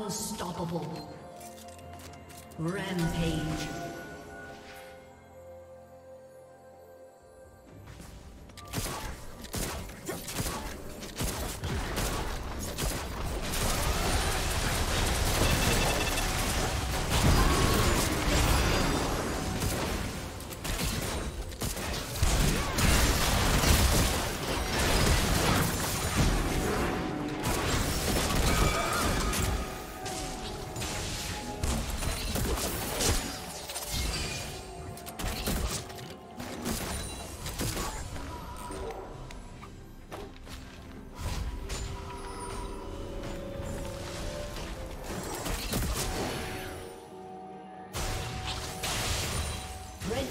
Unstoppable. Rampage.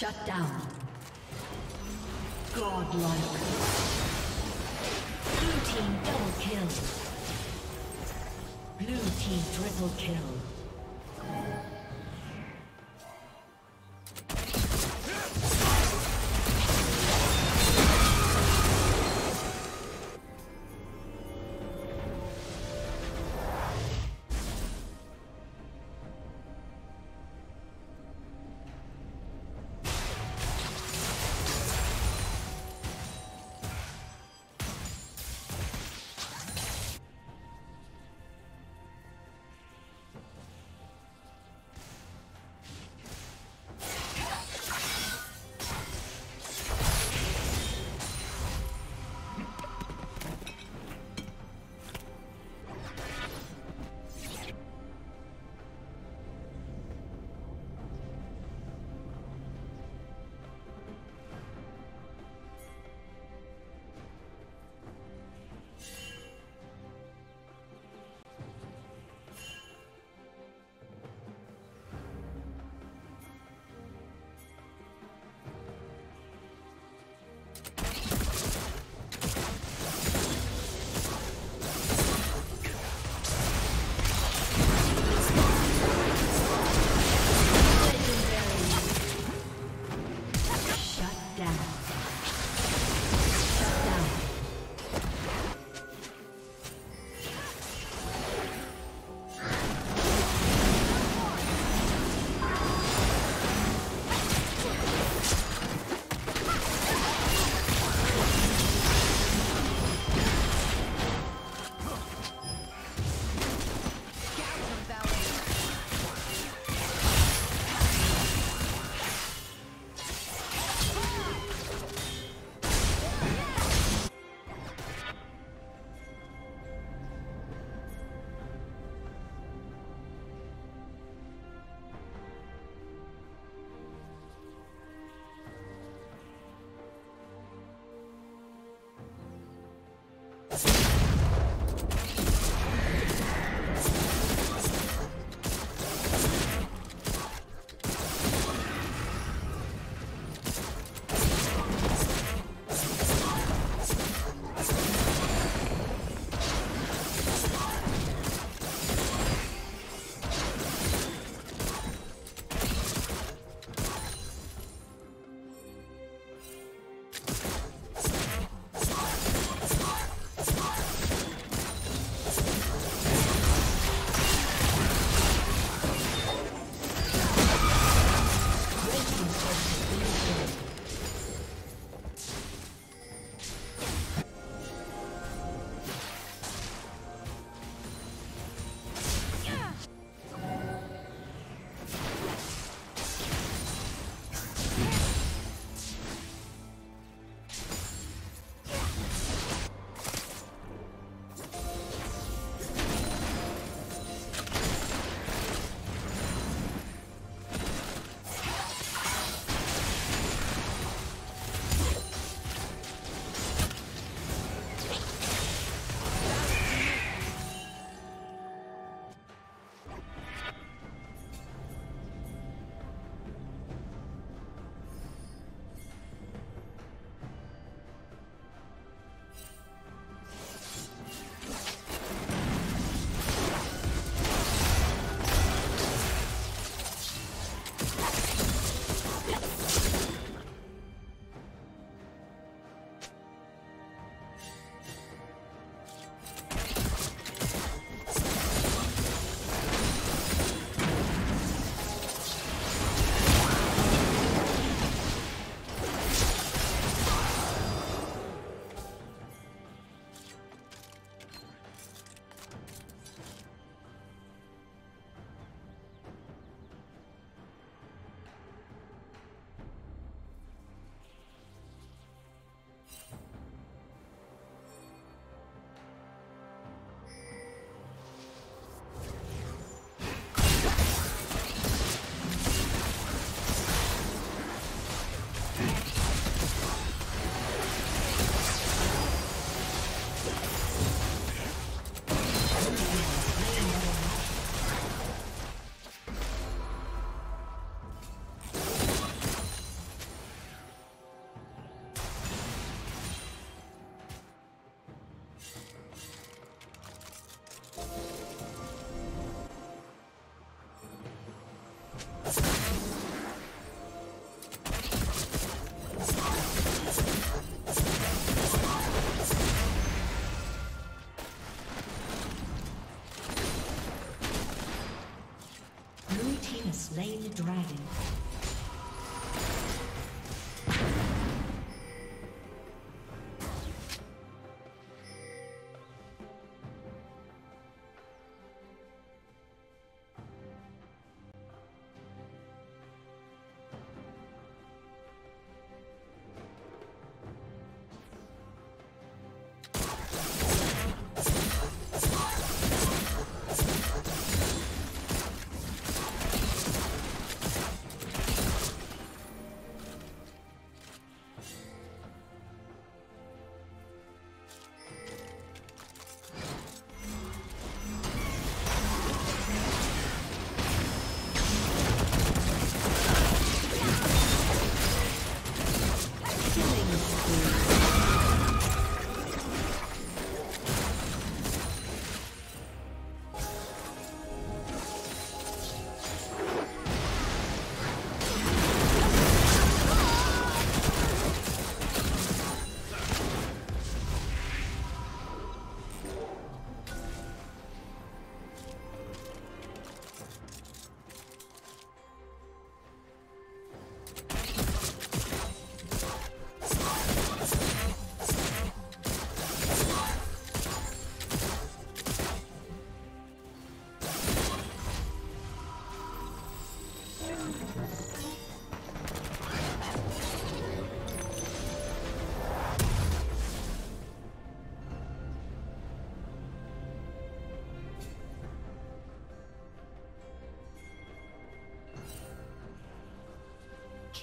Shut down. Godlike. Blue team double kill. Blue team triple kill.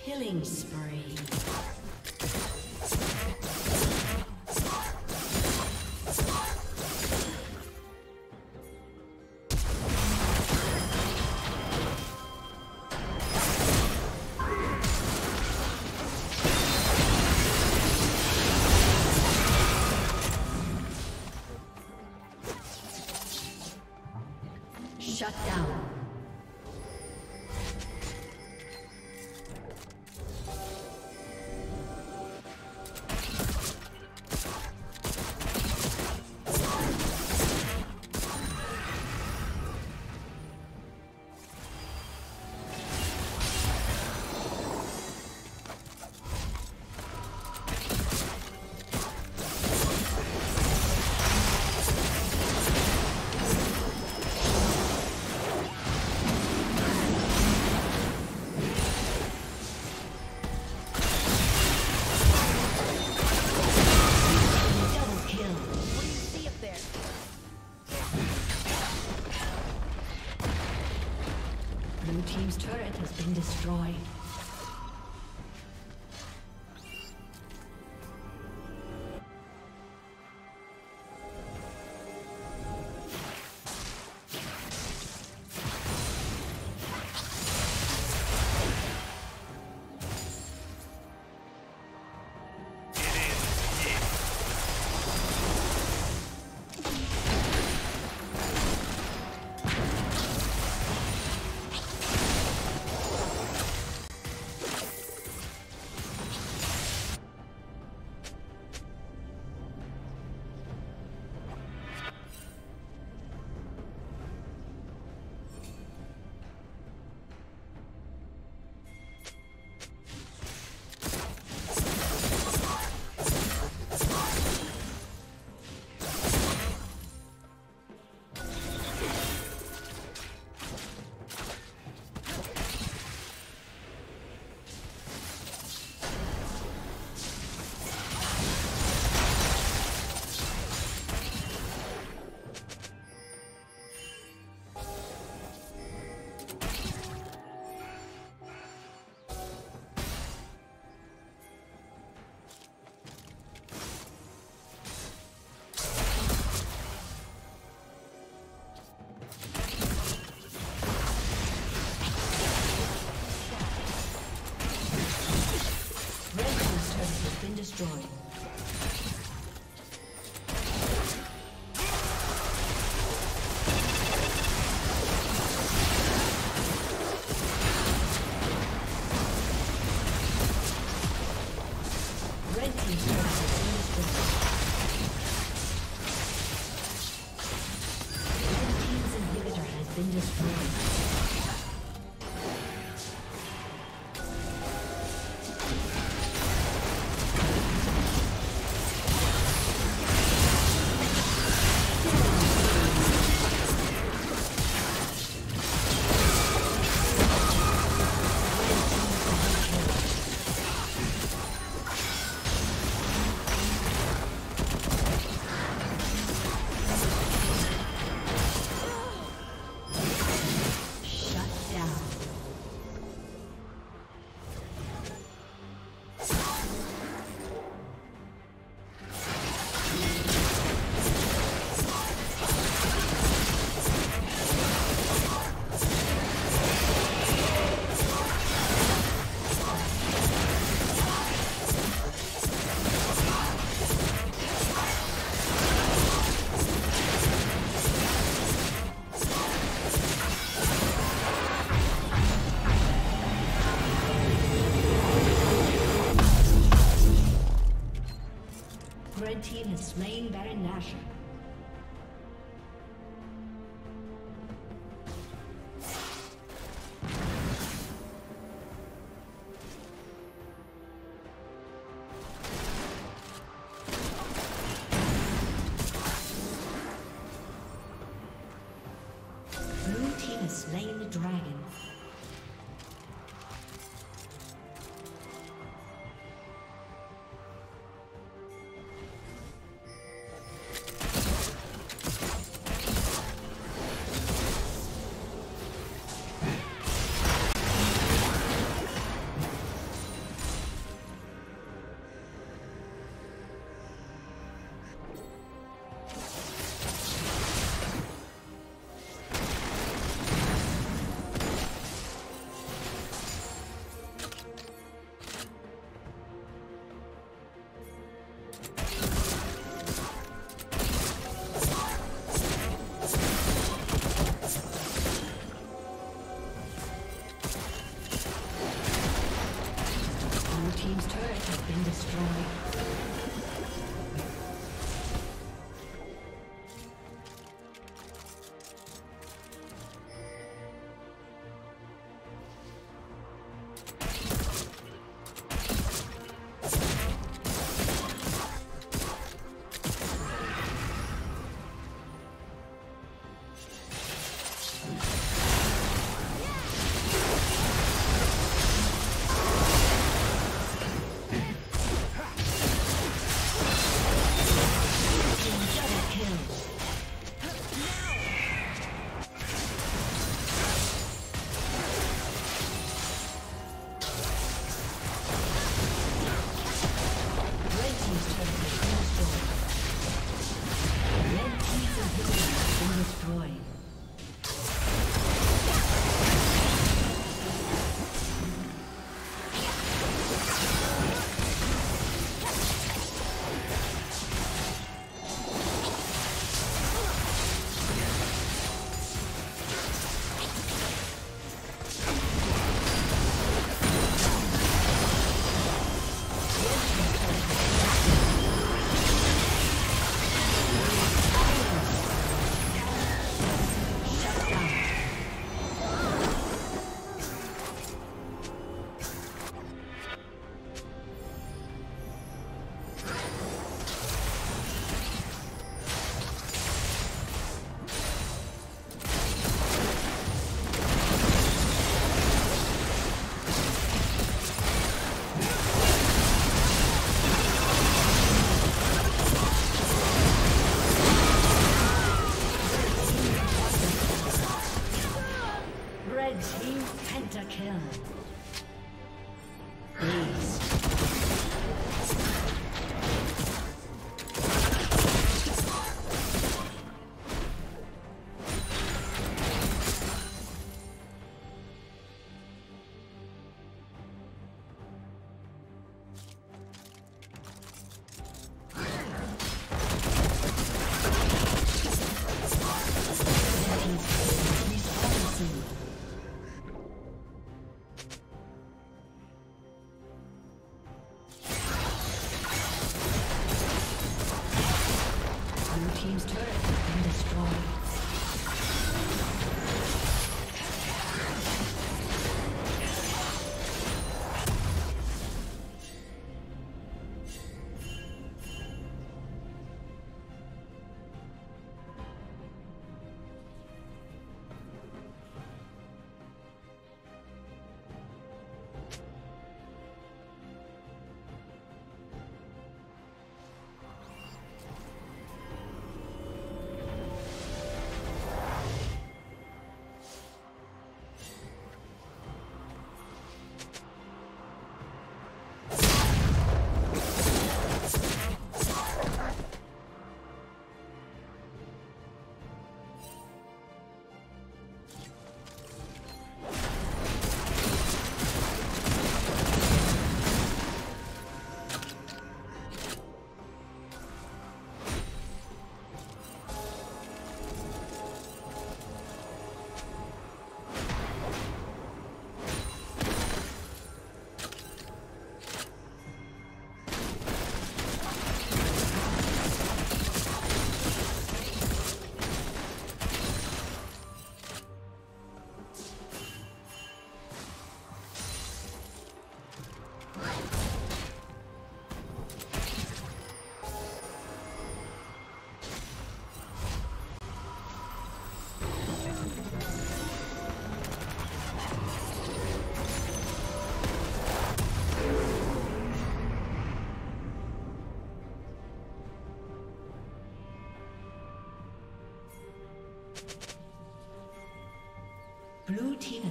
Killing spree. Destroyed.